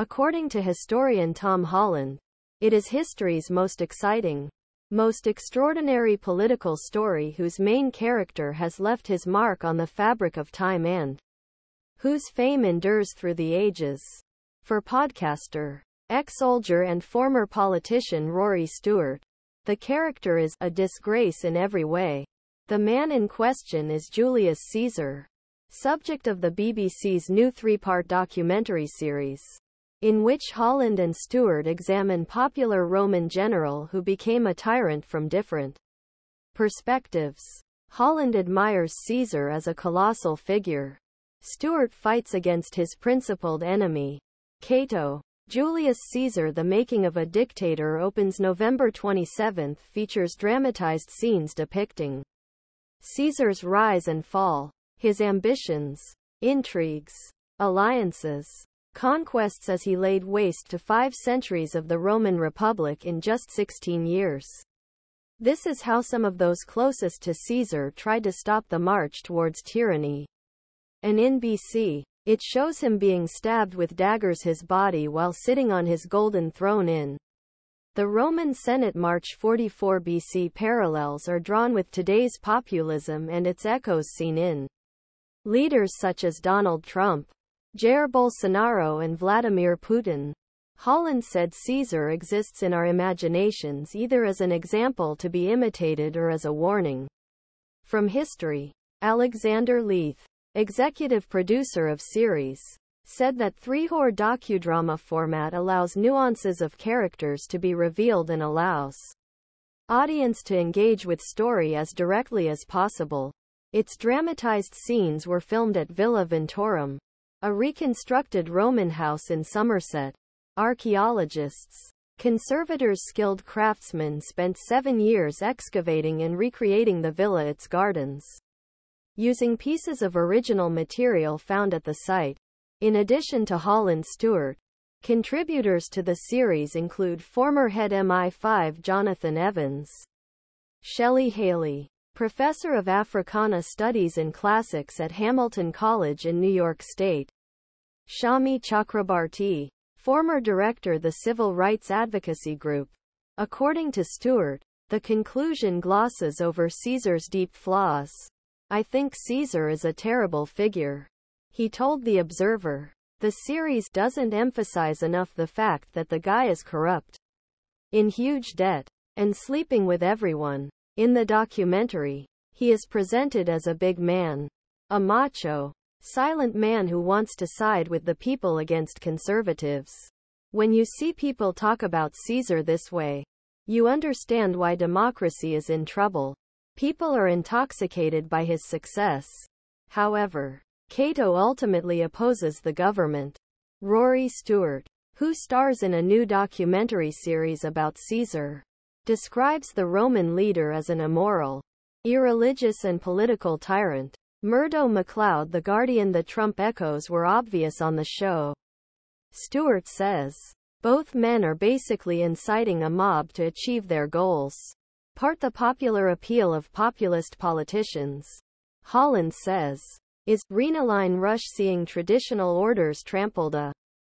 According to historian Tom Holland, it is history's most exciting, most extraordinary political story whose main character has left his mark on the fabric of time and whose fame endures through the ages. For podcaster, ex-soldier and former politician Rory Stewart, the character is a disgrace in every way. The man in question is Julius Caesar, subject of the BBC's new three-part documentary series, in which Holland and Stewart examine popular Roman general who became a tyrant from different perspectives. Holland admires Caesar as a colossal figure. Stewart fights against his principled enemy, Cato. Julius Caesar The Making of a Dictator opens November 27 features dramatized scenes depicting Caesar's rise and fall, his ambitions, intrigues, alliances, conquests as he laid waste to five centuries of the Roman Republic in just 16 years. This is how some of those closest to Caesar tried to stop the march towards tyranny. And in BC, it shows him being stabbed with daggers his body while sitting on his golden throne in the Roman Senate March 44 BC parallels are drawn with today's populism and its echoes seen in leaders such as Donald Trump, Jair Bolsonaro and Vladimir Putin. Holland said Caesar exists in our imaginations either as an example to be imitated or as a warning from history. Alexander Leith executive producer of series, said that three-hour docudrama format allows nuances of characters to be revealed and allows audience to engage with story as directly as possible. Its dramatized scenes were filmed at Villa Ventorum, a reconstructed Roman house in Somerset. Archaeologists, conservators skilled craftsmen spent seven years excavating and recreating the villa its gardens using pieces of original material found at the site. In addition to Holland Stewart, contributors to the series include former head MI5 Jonathan Evans, Shelley Haley, professor of Africana Studies and Classics at Hamilton College in New York State, Shami Chakrabarti, former director the Civil Rights Advocacy Group. According to Stewart, the conclusion glosses over Caesar's deep flaws. I think Caesar is a terrible figure. He told The Observer. The series doesn't emphasize enough the fact that the guy is corrupt, in huge debt, and sleeping with everyone. In the documentary, he is presented as a big man, a macho, silent man who wants to side with the people against conservatives. When you see people talk about Caesar this way, you understand why democracy is in trouble. People are intoxicated by his success. However, Cato ultimately opposes the government. Rory Stewart, who stars in a new documentary series about Caesar, describes the Roman leader as an immoral, irreligious and political tyrant. Murdo MacLeod the Guardian The Trump echoes were obvious on the show. Stewart says, both men are basically inciting a mob to achieve their goals part the popular appeal of populist politicians. Holland says, is Rena Line Rush seeing traditional orders trampled a